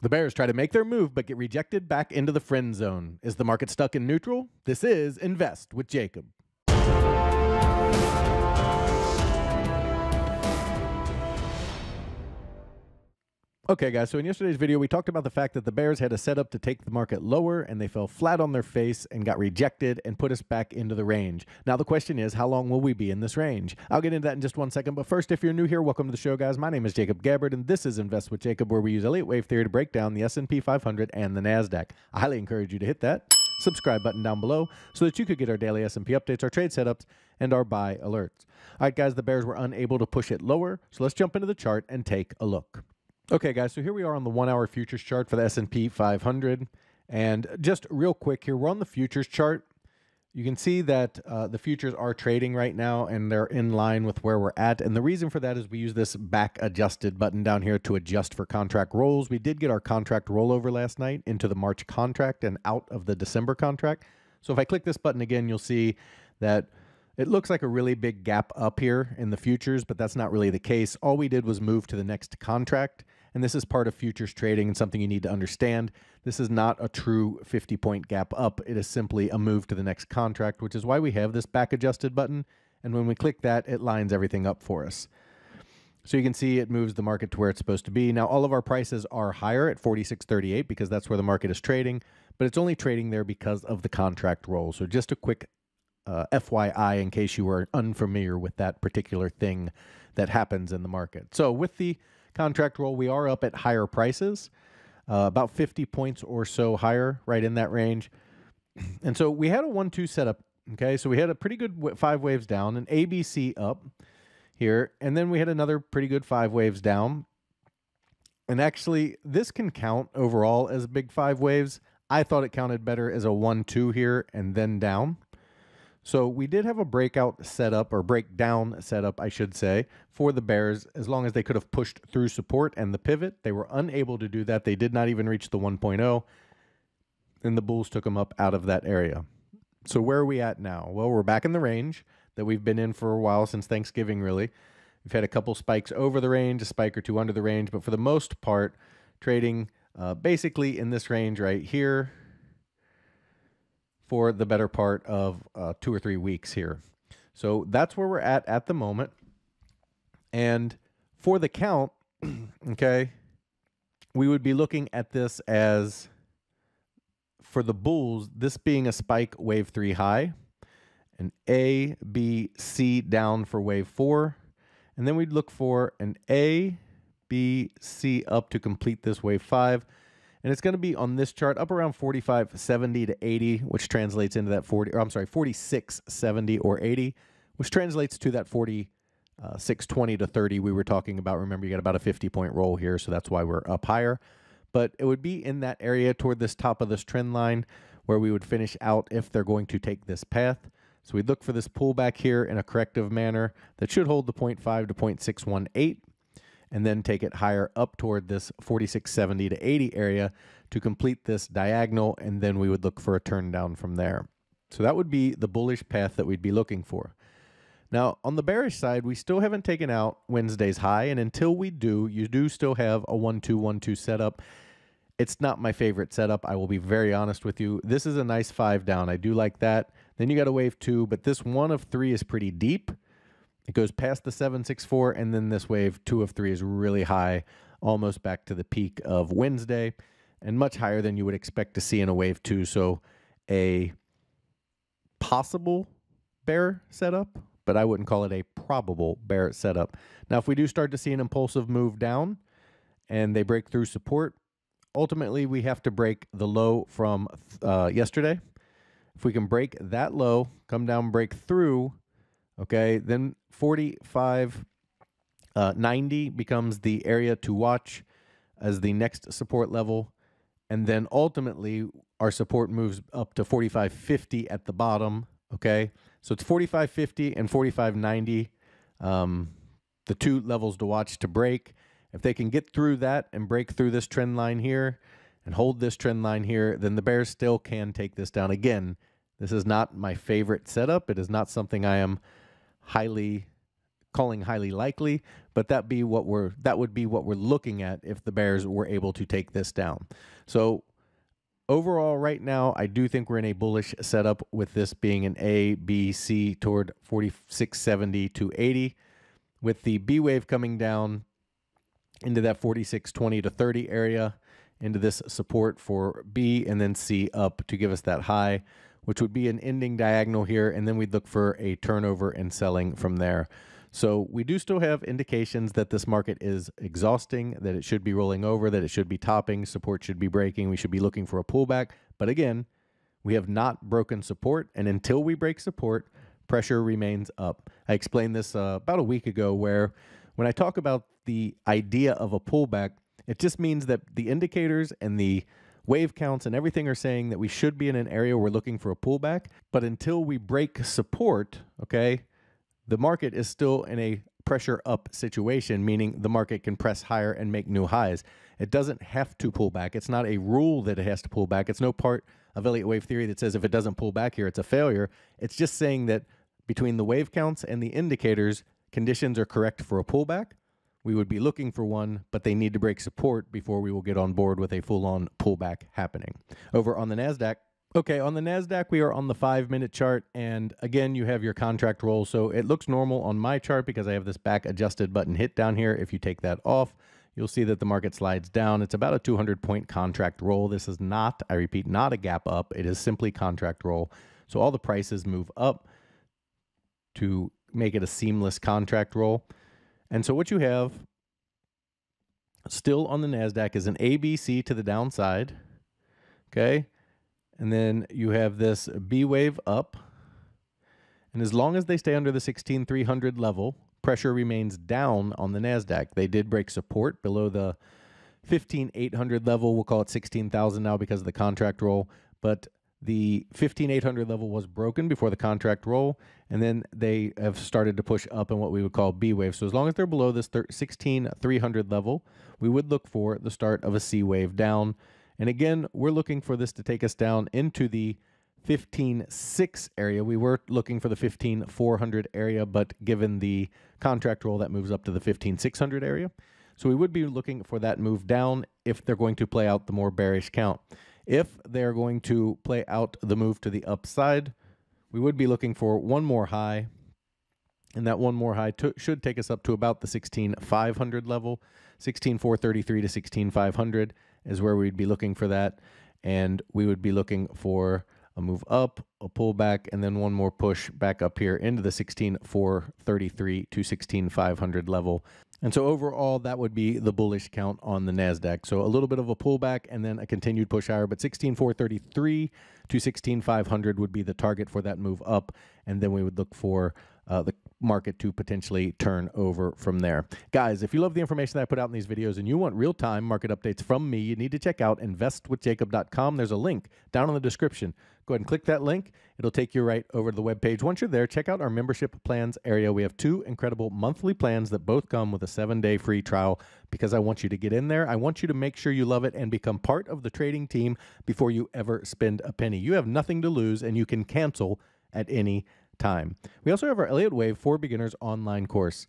The Bears try to make their move but get rejected back into the friend zone. Is the market stuck in neutral? This is Invest with Jacob. Okay, guys, so in yesterday's video, we talked about the fact that the Bears had a setup to take the market lower and they fell flat on their face and got rejected and put us back into the range. Now, the question is, how long will we be in this range? I'll get into that in just one second, but first, if you're new here, welcome to the show, guys. My name is Jacob Gabbard, and this is Invest with Jacob, where we use Elliott Wave Theory to break down the S&P 500 and the NASDAQ. I highly encourage you to hit that subscribe button down below so that you could get our daily S&P updates, our trade setups, and our buy alerts. All right, guys, the Bears were unable to push it lower, so let's jump into the chart and take a look. Okay, guys, so here we are on the one-hour futures chart for the S&P 500. And just real quick here, we're on the futures chart. You can see that uh, the futures are trading right now and they're in line with where we're at. And the reason for that is we use this back adjusted button down here to adjust for contract rolls. We did get our contract rollover last night into the March contract and out of the December contract. So if I click this button again, you'll see that it looks like a really big gap up here in the futures, but that's not really the case. All we did was move to the next contract, and this is part of futures trading and something you need to understand. This is not a true 50 point gap up. It is simply a move to the next contract, which is why we have this back adjusted button. And when we click that, it lines everything up for us. So you can see it moves the market to where it's supposed to be. Now, all of our prices are higher at 46.38 because that's where the market is trading, but it's only trading there because of the contract roll. So just a quick uh, FYI in case you were unfamiliar with that particular thing that happens in the market. So with the contract roll, we are up at higher prices, uh, about 50 points or so higher, right in that range. And so we had a one-two setup. Okay, so we had a pretty good five waves down, an ABC up here, and then we had another pretty good five waves down. And actually, this can count overall as a big five waves. I thought it counted better as a one-two here and then down. So we did have a breakout setup or breakdown setup, I should say, for the Bears as long as they could have pushed through support and the pivot. They were unable to do that. They did not even reach the 1.0, and the Bulls took them up out of that area. So where are we at now? Well, we're back in the range that we've been in for a while since Thanksgiving, really. We've had a couple spikes over the range, a spike or two under the range, but for the most part, trading uh, basically in this range right here for the better part of uh, two or three weeks here. So that's where we're at at the moment. And for the count, okay, we would be looking at this as for the bulls, this being a spike wave three high, an A, B, C down for wave four, and then we'd look for an A, B, C up to complete this wave five and it's going to be on this chart up around 45 70 to 80 which translates into that 40 or i'm sorry 46 70 or 80 which translates to that 40 uh, 620 to 30 we were talking about. Remember you got about a 50 point roll here so that's why we're up higher. But it would be in that area toward this top of this trend line where we would finish out if they're going to take this path. So we look for this pullback here in a corrective manner that should hold the 0.5 to 0.618 and then take it higher up toward this 4670 to 80 area to complete this diagonal, and then we would look for a turn down from there. So that would be the bullish path that we'd be looking for. Now, on the bearish side, we still haven't taken out Wednesday's high, and until we do, you do still have a 1-2-1-2 setup. It's not my favorite setup. I will be very honest with you. This is a nice five down. I do like that. Then you got a wave two, but this one of three is pretty deep. It goes past the 764, and then this wave, two of three, is really high, almost back to the peak of Wednesday, and much higher than you would expect to see in a wave two. So a possible bear setup, but I wouldn't call it a probable bear setup. Now, if we do start to see an impulsive move down and they break through support, ultimately we have to break the low from uh, yesterday. If we can break that low, come down, break through, Okay, then 45 uh, 90 becomes the area to watch as the next support level. And then ultimately, our support moves up to 4550 at the bottom. Okay, so it's 4550 and 4590, um, the two levels to watch to break. If they can get through that and break through this trend line here and hold this trend line here, then the Bears still can take this down. Again, this is not my favorite setup. It is not something I am highly calling highly likely, but that be what we're that would be what we're looking at if the Bears were able to take this down. So overall, right now, I do think we're in a bullish setup with this being an A, B, C toward 4670 to 80, with the B wave coming down into that 4620 to 30 area, into this support for B, and then C up to give us that high, which would be an ending diagonal here, and then we'd look for a turnover and selling from there. So we do still have indications that this market is exhausting, that it should be rolling over, that it should be topping, support should be breaking, we should be looking for a pullback. But again, we have not broken support, and until we break support, pressure remains up. I explained this uh, about a week ago where when I talk about the idea of a pullback, it just means that the indicators and the wave counts and everything are saying that we should be in an area we're looking for a pullback. But until we break support, okay, the market is still in a pressure up situation, meaning the market can press higher and make new highs. It doesn't have to pull back. It's not a rule that it has to pull back. It's no part of Elliott wave theory that says if it doesn't pull back here, it's a failure. It's just saying that between the wave counts and the indicators, conditions are correct for a pullback. We would be looking for one, but they need to break support before we will get on board with a full on pullback happening. Over on the NASDAQ, Okay, on the NASDAQ, we are on the five minute chart. And again, you have your contract roll. So it looks normal on my chart because I have this back adjusted button hit down here. If you take that off, you'll see that the market slides down. It's about a 200 point contract roll. This is not, I repeat, not a gap up. It is simply contract roll. So all the prices move up to make it a seamless contract roll. And so what you have still on the NASDAQ is an ABC to the downside. Okay. And then you have this B wave up. And as long as they stay under the 16300 level, pressure remains down on the NASDAQ. They did break support below the 15800 level. We'll call it 16,000 now because of the contract roll. But the 15800 level was broken before the contract roll, and then they have started to push up in what we would call B wave. So as long as they're below this 16300 level, we would look for the start of a C wave down and again, we're looking for this to take us down into the 15.6 area. We were looking for the 15.400 area, but given the contract roll, that moves up to the 15.600 area. So we would be looking for that move down if they're going to play out the more bearish count. If they're going to play out the move to the upside, we would be looking for one more high, and that one more high should take us up to about the 16,500 level, 16,433 to 16,500 is where we'd be looking for that. And we would be looking for a move up, a pullback, and then one more push back up here into the 16,433 to 16,500 level. And so overall, that would be the bullish count on the NASDAQ. So a little bit of a pullback and then a continued push higher, but 16,433 to 16,500 would be the target for that move up. And then we would look for uh, the market to potentially turn over from there. Guys, if you love the information that I put out in these videos and you want real time market updates from me, you need to check out investwithjacob.com. There's a link down in the description. Go ahead and click that link. It'll take you right over to the webpage. Once you're there, check out our membership plans area. We have two incredible monthly plans that both come with a seven day free trial because I want you to get in there. I want you to make sure you love it and become part of the trading team before you ever spend a penny. You have nothing to lose and you can cancel at any time. We also have our Elliott Wave for Beginners online course.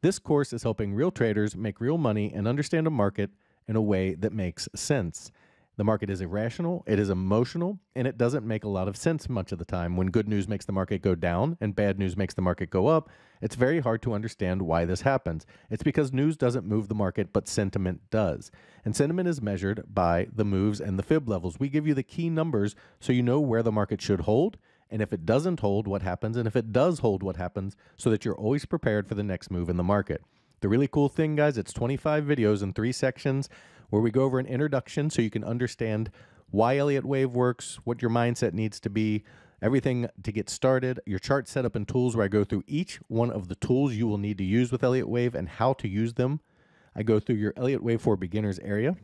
This course is helping real traders make real money and understand a market in a way that makes sense. The market is irrational, it is emotional, and it doesn't make a lot of sense much of the time. When good news makes the market go down and bad news makes the market go up, it's very hard to understand why this happens. It's because news doesn't move the market, but sentiment does. And sentiment is measured by the moves and the fib levels. We give you the key numbers so you know where the market should hold and if it doesn't hold, what happens, and if it does hold, what happens, so that you're always prepared for the next move in the market. The really cool thing, guys, it's 25 videos in three sections where we go over an introduction so you can understand why Elliott Wave works, what your mindset needs to be, everything to get started, your chart setup and tools, where I go through each one of the tools you will need to use with Elliott Wave and how to use them. I go through your Elliott Wave for Beginners area,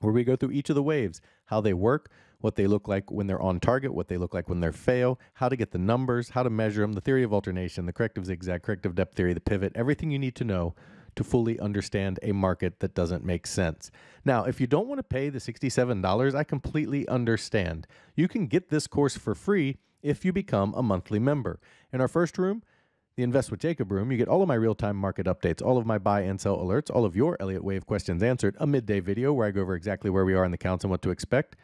where we go through each of the waves, how they work, what they look like when they're on target, what they look like when they fail, how to get the numbers, how to measure them, the theory of alternation, the corrective zigzag, corrective depth theory, the pivot, everything you need to know to fully understand a market that doesn't make sense. Now, if you don't want to pay the $67, I completely understand. You can get this course for free if you become a monthly member. In our first room, the Invest with Jacob room, you get all of my real time market updates, all of my buy and sell alerts, all of your Elliott Wave questions answered, a midday video where I go over exactly where we are in the counts and what to expect,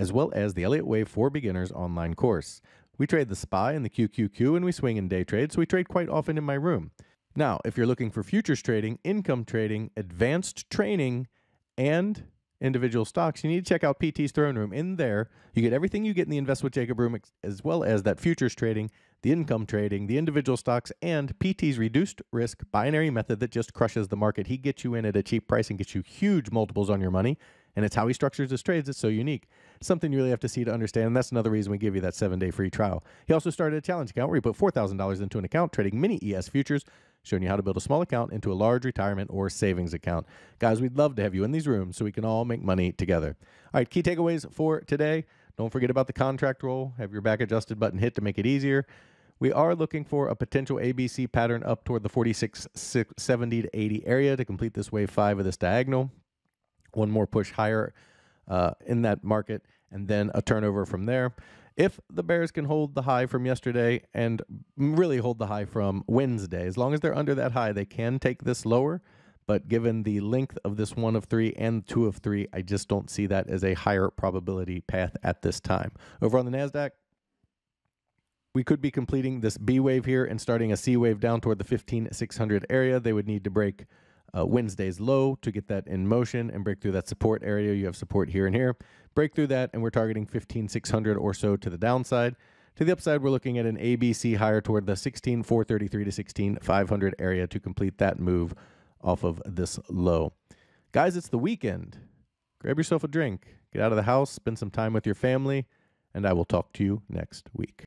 as well as the Elliott Wave for Beginners online course. We trade the SPY and the QQQ and we swing in day trade, so we trade quite often in my room. Now, if you're looking for futures trading, income trading, advanced training, and individual stocks, you need to check out PT's Throne Room. In there, you get everything you get in the Invest with Jacob room, as well as that futures trading, the income trading, the individual stocks, and PT's reduced risk binary method that just crushes the market. He gets you in at a cheap price and gets you huge multiples on your money. And it's how he structures his trades. It's so unique. Something you really have to see to understand. And that's another reason we give you that seven day free trial. He also started a challenge account where he put $4,000 into an account trading mini ES futures showing you how to build a small account into a large retirement or savings account. Guys, we'd love to have you in these rooms so we can all make money together. All right, key takeaways for today. Don't forget about the contract roll. Have your back adjusted button hit to make it easier. We are looking for a potential ABC pattern up toward the 46, 70 to 80 area to complete this wave five of this diagonal. One more push higher uh, in that market, and then a turnover from there. If the Bears can hold the high from yesterday and really hold the high from Wednesday, as long as they're under that high, they can take this lower. But given the length of this one of three and two of three, I just don't see that as a higher probability path at this time. Over on the NASDAQ, we could be completing this B wave here and starting a C wave down toward the 15600 area. They would need to break uh, Wednesday's low to get that in motion and break through that support area. You have support here and here. Break through that, and we're targeting 15600 or so to the downside. To the upside, we're looking at an ABC higher toward the 16433 to 16500 area to complete that move off of this low. Guys, it's the weekend. Grab yourself a drink, get out of the house, spend some time with your family, and I will talk to you next week.